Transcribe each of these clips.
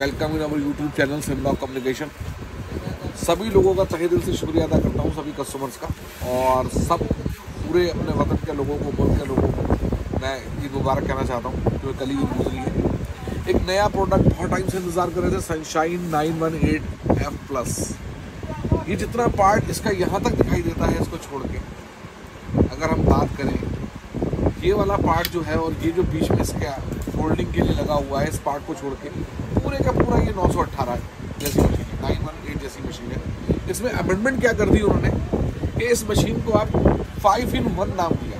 Welcome in our youtube channel Simlock communication सभी लोगों का तहे दिल से शुक्रिया अदा करता हूँ, सभी कस्टमर्स का। और सब पूरे अपने वतन के लोगों को, मुल्क के लोगों को मैं ईद मुबारक कहना चाहता हूँ, जो कल ईद गुजरी है। एक नया प्रोडक्ट बहुत टाइम से इंतज़ार कर रहे थे sunshine nine one eight F plus ये जितना पार्ट इसका यहाँ तक दिखाई देता है, इसको छोड़ के। अगर हम बात करें, ये वाला पार्ट जो है और ये जो बीच में इसका फोल्डिंग के लिए लगा हुआ है, इस पार्ट को छोड़ के पूरे का पूरा ये नौ सौ अट्ठारह जैसी मशीन है नाइन वन एट जैसी मशीन है। इसमें अमेंडमेंट क्या कर दी उन्होंने? कि इस मशीन को आप फाइव इन वन नाम दिया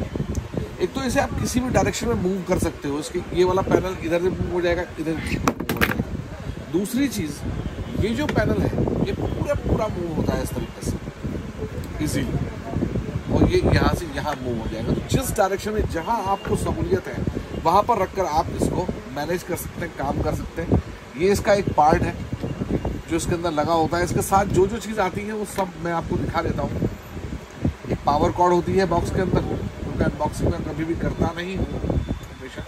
एक तो इसे आप किसी भी डायरेक्शन में मूव कर सकते हो, इसके ये वाला पैनल इधर से मूव हो जाएगा, इधर हो जाएगा। दूसरी चीज़, ये जो पैनल है, ये पूरा पूरा मूव होता है इस तरीके से। इजीली और ये यहाँ से यहाँ मूव हो जाएगा। तो जिस डायरेक्शन में जहाँ आपको सहूलियत है, वहाँ पर रखकर आप इसको मैनेज कर सकते हैं, काम कर सकते हैं। ये इसका एक पार्ट है, जो इसके अंदर लगा होता है। इसके साथ जो जो चीज़ आती है, वो सब मैं आपको दिखा देता हूँ। एक पावर कॉर्ड होती है बॉक्स के अंदर। क्योंकि अनबॉक्सिंग में कभी भी करता नहीं हूँ, हमेशा।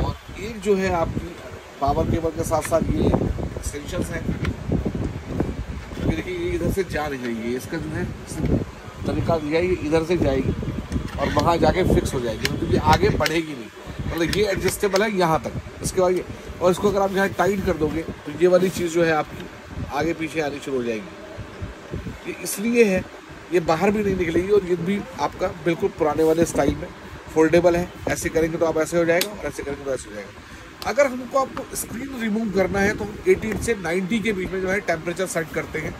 और एक जो है आपकी पावर केबल के साथ साथ ये एक्सटेंशंस हैं। क्योंकि देखिए, ये इधर से जा नहीं रही है। इसका जो है तरीका दिया ये इधर से जाएगी और वहाँ जाके फिक्स हो जाएगी। मतलब ये आगे बढ़ेगी नहीं। मतलब ये एडजस्टेबल है यहाँ तक। इसके बाद ये और इसको अगर आप यहाँ टाइट कर दोगे तो ये वाली चीज़ जो है आपकी आगे पीछे आनी शुरू हो जाएगी। ये इसलिए है, ये बाहर भी नहीं निकलेगी और ये भी आपका बिल्कुल पुराने वाले स्टाइल में फोल्डेबल है। ऐसे करेंगे तो आप ऐसे हो जाएगा और ऐसे करेंगे तो ऐसे हो जाएगा। अगर हमको आपको स्क्रीन रिमूव करना है तो हम 18 से 90 के बीच में जो है टेम्परेचर सेट करते हैं।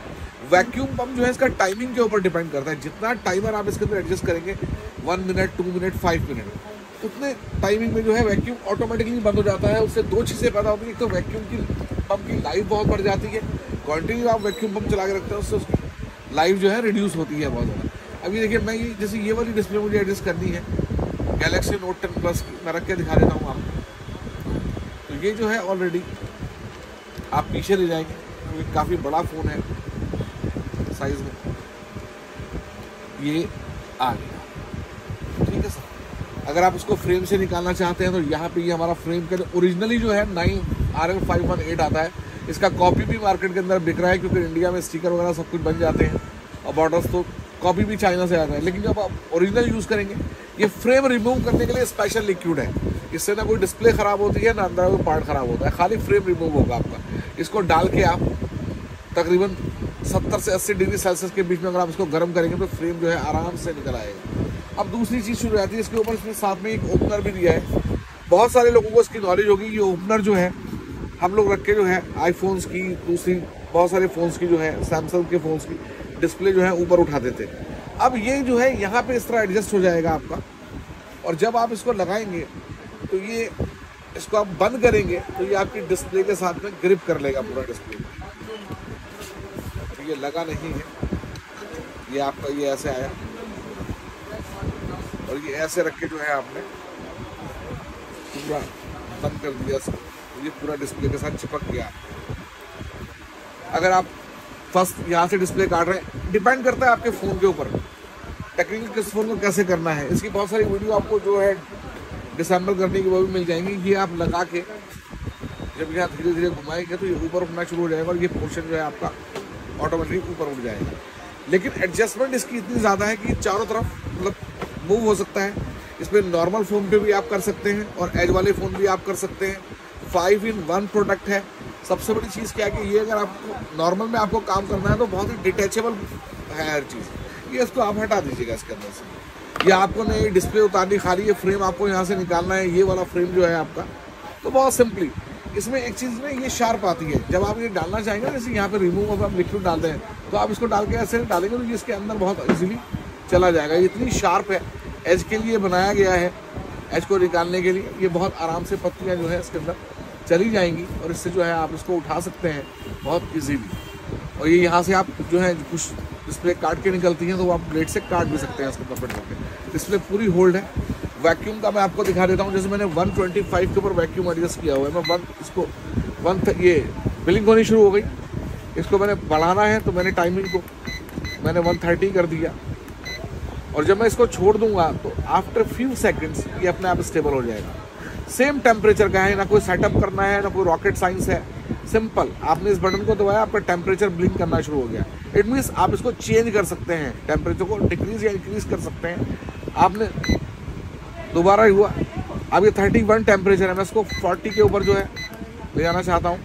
वैक्यूम पम्प जो है, इसका टाइमिंग के ऊपर डिपेंड करता है। जितना टाइमर आप इसके अंदर एडजस्ट करेंगे one minute two minute five minute उतने टाइमिंग में जो है वैक्यूम ऑटोमेटिकली बंद हो जाता है, उससे दो चीज़ें पैदा होती है। एक तो वैक्यूम की पंप की लाइफ बहुत बढ़ जाती है। कंटिन्यू आप वैक्यूम पंप चला के रखते हैं, उससे उसकी लाइफ जो है रिड्यूस होती है बहुत ज़्यादा। अभी देखिए, मैं ये जैसे ये वाली डिस्प्ले मुझे एडजस्ट करनी है। गैलेक्सी नोट टेन प्लस मैं रख के दिखा देता हूँ आपको। तो ये जो है ऑलरेडी आप पीछे ले जाएँगे, क्योंकि तो काफ़ी बड़ा फ़ोन है साइज़ में। ये आ गया अगर आप उसको फ्रेम से निकालना चाहते हैं तो यहाँ पे ये हमारा फ्रेम का जो ओरिजिनली जो है nine R L five one eight आता है। इसका कॉपी भी मार्केट के अंदर बिक रहा है, क्योंकि इंडिया में स्टिकर वगैरह सब कुछ बन जाते हैं और बॉर्डर्स तो कॉपी भी चाइना से आता है लेकिन जब आप ओरिजिनल यूज़ करेंगे, ये फ्रेम रिमूव करने के लिए स्पेशल लिक्विड है। इससे ना कोई डिस्प्ले ख़राब होती है, ना अंदर कोई पार्ट ख़राब होता है। खाली फ्रेम रिमूव होगा आपका। इसको डाल के आप तकरीबन 70 से 80 डिग्री सेल्सियस के बीच में अगर आप इसको गर्म करेंगे तो फ्रेम जो है आराम से निकल आएगा। अब दूसरी चीज़ शुरू हो जाती है इसके ऊपर इसने साथ में एक ओपनर भी दिया है। बहुत सारे लोगों को इसकी नॉलेज होगी ये ओपनर जो है, हम लोग रख के जो है आईफोन्स की, दूसरी बहुत सारे फ़ोन्स की जो है सैमसंग के फ़ोन्स की डिस्प्ले जो है ऊपर उठा देते अब ये जो है, यहाँ पे इस तरह एडजस्ट हो जाएगा आपका। और जब आप इसको लगाएँगे तो ये इसको आप बंद करेंगे तो ये आपकी डिस्प्ले के साथ में ग्रिप कर लेगा पूरा डिस्प्ले तो ये लगा नहीं है। ये आपका, ये ऐसे आया। और ये ऐसे रख के जो है आपने पूरा बंद कर दिया तो ये पूरा डिस्प्ले के साथ चिपक गया। अगर आप फ़र्स्ट यहाँ से डिस्प्ले काट रहे हैं डिपेंड करता है आपके फ़ोन के ऊपर। टेक्निकल किस फ़ोन को कैसे करना है? इसकी बहुत सारी वीडियो आपको जो है डिसम्बल करने की वो भी मिल जाएँगी। ये आप लगा के जब यहाँ धीरे धीरे घुमाएँगे तो ये ऊपर उठना शुरू हो जाएगा और ये पोर्शन जो है आपका ऑटोमेटिक ऊपर उठ जाएगा। लेकिन एडजस्टमेंट इसकी इतनी ज़्यादा है कि चारों तरफ़ मूव हो सकता है। इसमें नॉर्मल फ़ोन पे भी आप कर सकते हैं और एज वाले फ़ोन भी आप कर सकते हैं। फाइव इन वन प्रोडक्ट है। सबसे बड़ी चीज़ क्या है कि ये अगर आपको नॉर्मल में आपको काम करना है तो बहुत ही डिटेचेबल है हर चीज़। ये इसको आप हटा दीजिएगा इसके अंदर से। ये आपको नहीं डिस्प्ले उतारनी, खाली ये फ्रेम आपको यहाँ से निकालना है, ये वाला फ्रेम जो है आपका। तो बहुत सिंपली इसमें एक चीज़ में ये शार्प आती है। जब आप ये डालना चाहेंगे जैसे यहाँ पे रिमूव अगर आप लिक्विड डालते हैं तो आप इसको डाल के ऐसे डालेंगे तो ये इसके अंदर बहुत इजीली चला जाएगा। ये इतनी शार्प है। एज के लिए बनाया गया है एज को निकालने के लिए। ये बहुत आराम से पत्तियाँ जो है इसके अंदर चली जाएँगी और इससे जो है आप इसको उठा सकते हैं बहुत ईजीली और ये यहाँ से आप जो है कुछ डिस्प्ले काट के निकलती हैं तो आप ब्लेड से काट भी सकते हैं इसको पकड़ करके डिस्प्ले पूरी होल्ड है। वैक्यूम का मैं आपको दिखा देता हूँ, जैसे मैंने 125 के ऊपर वैक्यूम एडजस्ट किया हुआ है। मैं वन इसको वन ये बिलिंग होनी शुरू हो गई। इसको मैंने बढ़ाना है तो मैंने टाइमिंग को मैंने 130 कर दिया। और जब मैं इसको छोड़ दूँगा तो आफ्टर फ्यू सेकंड्स ये अपने आप स्टेबल हो जाएगा। सेम टेम्परेचर का है, ना कोई सेटअप करना है, ना कोई रॉकेट साइंस है। सिंपल आपने इस बटन को दबाया, आपका टेम्परेचर ब्लिंक करना शुरू हो गया। इट मीन्स आप इसको चेंज कर सकते हैं। टेम्परेचर को डिक्रीज या इंक्रीज कर सकते हैं। आपने, दोबारा ही हुआ। अब ये थर्टी वन टेम्परेचर है, मैं इसको फोर्टी के ऊपर जो है ले जाना चाहता हूँ।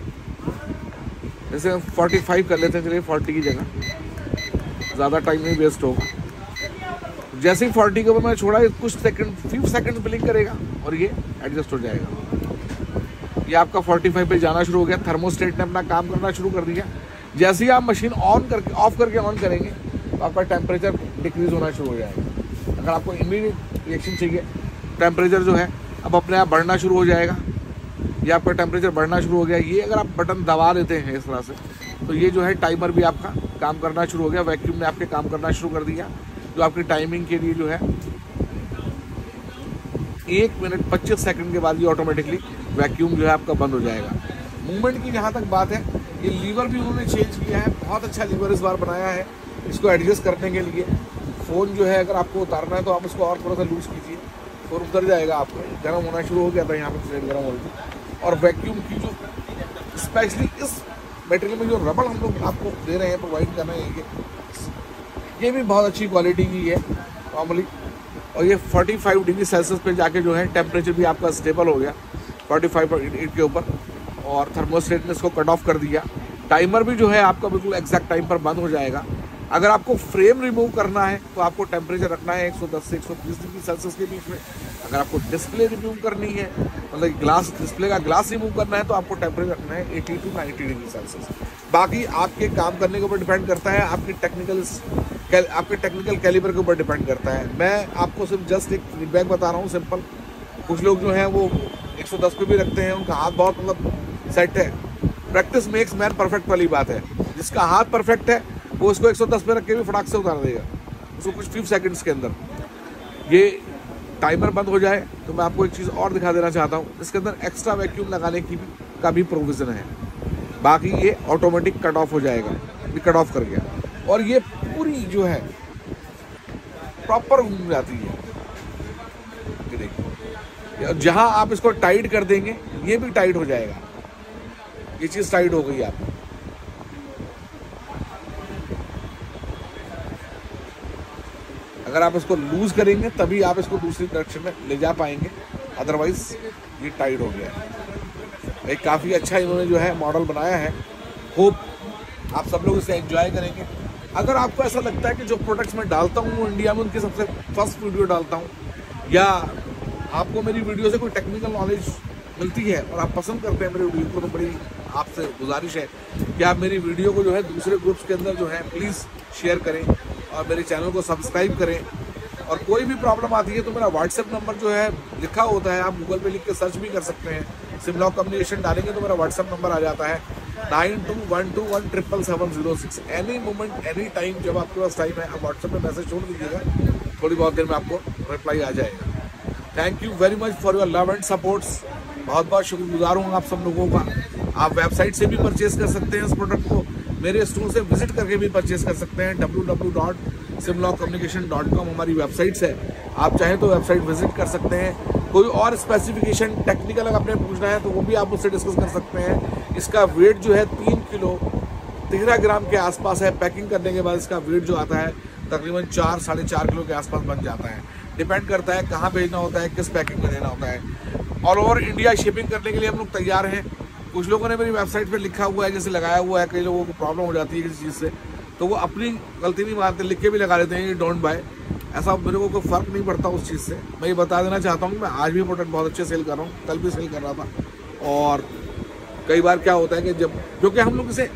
जैसे फोर्टी फाइव कर लेते हैं, चलिए फोर्टी की जगह। ज़्यादा टाइम नहीं वेस्ट होगा। जैसे ही फोर्टी के ऊपर मैंने छोड़ा, कुछ सेकंड फ्यू सेकंड ब्लिंक करेगा और ये एडजस्ट हो जाएगा। ये आपका 45 पे जाना शुरू हो गया। थर्मोस्टेट ने अपना काम करना शुरू कर दिया। जैसे ही आप मशीन ऑन करके ऑफ़ करके ऑन करेंगे तो आपका टेम्परेचर डिक्रीज होना शुरू हो जाएगा। अगर आपको इमीडिएट रिएक्शन चाहिए टेम्परेचर जो है, अब अपने आप बढ़ना शुरू हो जाएगा। ये आपका टेम्परेचर बढ़ना शुरू हो गया। ये अगर आप बटन दबा देते हैं इस तरह से तो ये जो है टाइमर भी आपका काम करना शुरू हो गया। वैक्यूम ने आपके काम करना शुरू कर दिया। जो आपकी टाइमिंग के लिए जो है, एक मिनट पच्चीस सेकंड के बाद ये ऑटोमेटिकली वैक्यूम जो है आपका बंद हो जाएगा। मूवमेंट की जहाँ तक बात है, ये लीवर भी उन्होंने चेंज किया है। बहुत अच्छा लीवर इस बार बनाया है इसको एडजस्ट करने के लिए। फ़ोन जो है, अगर आपको उतारना है तो आप उसको और थोड़ा सा लूज़ कीजिए। फ़ोन उतर जाएगा आपको। गर्म होना शुरू हो गया था यहाँ पर प्लेट गर्म हो गई और वैक्यूम की जो स्पेशली इस मटेरियल में जो रबड़ हम लोग आपको दे रहे हैं प्रोवाइड कर रहे हैं ये भी बहुत अच्छी क्वालिटी की है नॉर्मली और ये 45 डिग्री सेल्सियस पे जाके जो है टेम्परेचर भी आपका स्टेबल हो गया 45 फाइव के ऊपर। और थर्मोस्टेट ने इसको कट ऑफ़ कर दिया। टाइमर भी जो है आपका बिल्कुल एग्जैक्ट टाइम पर बंद हो जाएगा। अगर आपको फ्रेम रिमूव करना है तो आपको टेम्परेचर रखना है 110 से 130 डिग्री सेल्सियस के बीच में। अगर आपको डिस्प्ले रिमूव करनी है मतलब ग्लास डिस्प्ले का ग्लास रिमूव करना है तो आपको टेम्परेचर रखना है 80 टू 90 डिग्री सेल्सियस बाकी आपके काम करने के ऊपर डिपेंड करता है, आपकी टेक्निकल आपके टेक्निकल कैलिबर के ऊपर डिपेंड करता है। मैं आपको सिर्फ़ जस्ट एक फीडबैक बता रहा हूँ सिंपल कुछ लोग जो हैं, वो 110 पे भी रखते हैं, उनका हाथ बहुत मतलब सेट है। प्रैक्टिस मेक्स मैन परफेक्ट वाली बात है। जिसका हाथ परफेक्ट है, वो उसको 110 पे रख के भी फटाक से उतार देगा। उसको कुछ फ्यू सेकंड्स के अंदर। ये टाइमर बंद हो जाए तो मैं आपको एक चीज़ और दिखा देना चाहता हूँ। इसके अंदर एक्स्ट्रा वैक्यूम लगाने की भी, का भी प्रोविज़न है। बाकी ये ऑटोमेटिक कट ऑफ़ हो जाएगा। कट ऑफ़ कर गया। और ये पूरी जो है प्रॉपर घूम जाती है। जहाँ आप इसको टाइट कर देंगे, ये भी टाइट हो जाएगा। ये चीज़ टाइट हो गई आप। अगर आप इसको लूज करेंगे, तभी आप इसको दूसरी डायरेक्शन में ले जा पाएँगे। अदरवाइज़ ये टाइट हो गया। है काफ़ी अच्छा इन्होंने जो है मॉडल बनाया है। होप आप सब लोग इसे एंजॉय करेंगे। अगर आपको ऐसा लगता है कि जो प्रोडक्ट्स मैं डालता हूँ, वो इंडिया में उनकी सबसे फ़र्स्ट वीडियो डालता हूँ, या आपको मेरी वीडियो से कोई टेक्निकल नॉलेज मिलती है और आप पसंद करते हैं मेरी वीडियो को तो बड़ी आपसे गुजारिश है कि आप मेरी वीडियो को जो है दूसरे ग्रुप्स के अंदर जो है प्लीज़ शेयर करें और मेरे चैनल को सब्सक्राइब करें। और कोई भी प्रॉब्लम आती है तो मेरा व्हाट्सएप नंबर जो है लिखा होता है, आप गूगल पे लिख के सर्च भी कर सकते हैं। सिमलॉक कम्युनिकेशन डालेंगे तो मेरा व्हाट्सएप नंबर आ जाता है। Nine two one two one triple seven zero six. Any moment any time जब आपके पास टाइम है, आप व्हाट्सएप पे मैसेज छोड़ दीजिएगा। थोड़ी बहुत देर में आपको रिप्लाई आ जाएगा। Thank you very much for your love and supports बहुत बहुत शुक्रगुजार हूँ आप सब लोगों का। आप वेबसाइट से भी परचेज कर सकते हैं इस प्रोडक्ट को। मेरे स्टोर से विज़िट करके भी परचेज कर सकते हैं। W W dot communication dot com हमारी वेबसाइट्स है आप चाहें तो वेबसाइट विज़िट कर सकते हैं। कोई और स्पेसिफिकेशन टेक्निकल अगर आपने पूछना है तो वो भी आप मुझसे डिस्कस कर सकते हैं। इसका वेट जो है तीन किलो, तेरह ग्राम के आसपास है। पैकिंग करने के बाद इसका वेट जो आता है, तकरीबन चार, साढ़े चार किलो के आसपास बन जाता है। डिपेंड करता है कहाँ भेजना होता है, किस पैकिंग में देना होता है। ऑल ओवर इंडिया शिपिंग करने के लिए हम लोग तैयार हैं। कुछ लोगों ने मेरी वेबसाइट पर लिखा हुआ है, जैसे लगाया हुआ है, कई लोगों को प्रॉब्लम हो जाती है किसी चीज़ से। तो वो अपनी गलती नहीं मारते लिख के भी लगा देते हैं डोंट बाय ऐसा मेरे को कोई फ़र्क नहीं पड़ता उस चीज़ से। मैं ये बता देना चाहता हूँ कि मैं आज भी प्रोडक्ट बहुत अच्छे सेल कर रहा हूँ, कल भी सेल कर रहा था। और कई बार क्या होता है कि जब क्योंकि हम लोग इसे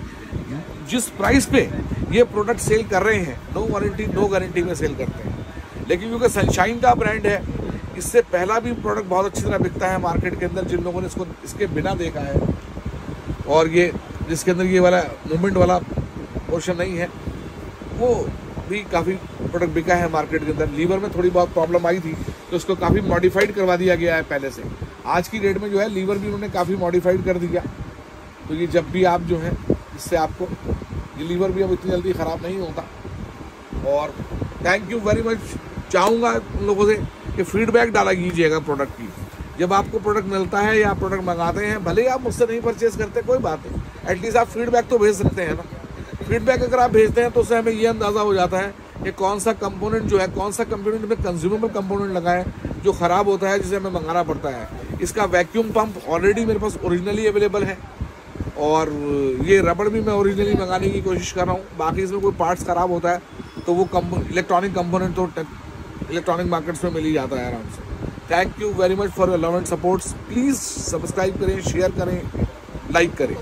जिस प्राइस पे ये प्रोडक्ट सेल कर रहे हैं नो वारंटी नो गारंटी में सेल करते हैं। लेकिन क्योंकि सनशाइन का ब्रांड है, इससे पहला भी प्रोडक्ट बहुत अच्छी तरह बिकता है मार्केट के अंदर, जिन लोगों ने इसको, इसके बिना देखा है। और ये, जिसके अंदर ये वाला मूवमेंट वाला पोर्शन नहीं है, वो भी काफ़ी प्रोडक्ट बिका है मार्केट के अंदर। लीवर में थोड़ी बहुत प्रॉब्लम आई थी तो उसको काफ़ी मॉडिफाइड करवा दिया गया है पहले से। आज की डेट में जो है लीवर भी उन्होंने काफ़ी मॉडिफाइड कर दिया। तो ये जब भी आप जो है, इससे आपको, ये लीवर भी अब इतनी जल्दी ख़राब नहीं होता। और थैंक यू वेरी मच चाहूँगा उन लोगों से कि फीडबैक डाला कीजिएगा प्रोडक्ट की। जब आपको प्रोडक्ट मिलता है या प्रोडक्ट मंगाते हैं, भले ही आप मुझसे नहीं परचेज करते, कोई बात नहीं। एटलीस्ट आप फीडबैक तो भेज सकते हैं ना। फीडबैक अगर आप भेजते हैं तो उससे हमें ये अंदाज़ा हो जाता है कि कौन सा कंपोनेंट जो है, कौन सा कंपोनेंट में कंज्यूमेबल कंपोनेंट लगा है, जो ख़राब होता है, जिसे हमें मंगाना पड़ता है। इसका वैक्यूम पंप ऑलरेडी मेरे पास ओरिजिनली अवेलेबल है। और ये रबड़ भी मैं ओरिजिनली मंगाने की कोशिश कर रहा हूँ। बाकी इसमें कोई पार्ट्स ख़राब होता है तो वो इलेक्ट्रॉनिक कंपोनेंट तो इलेक्ट्रॉनिक मार्केट्स में मिल ही जाता है आराम से। Thank you very much for your love and supports please subscribe करें शेयर करें लाइक करें।